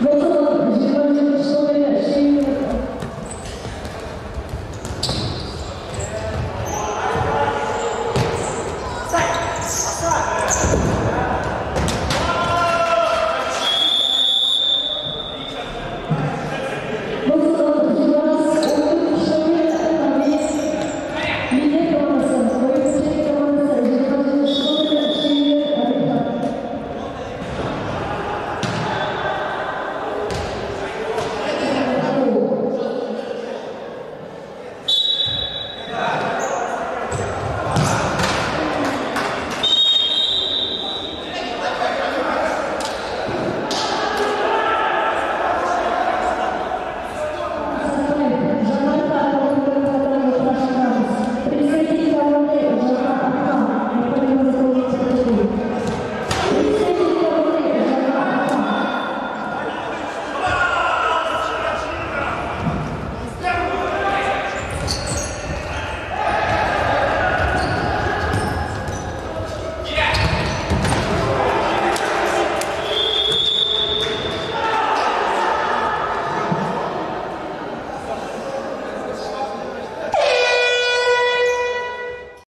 Não, não, não,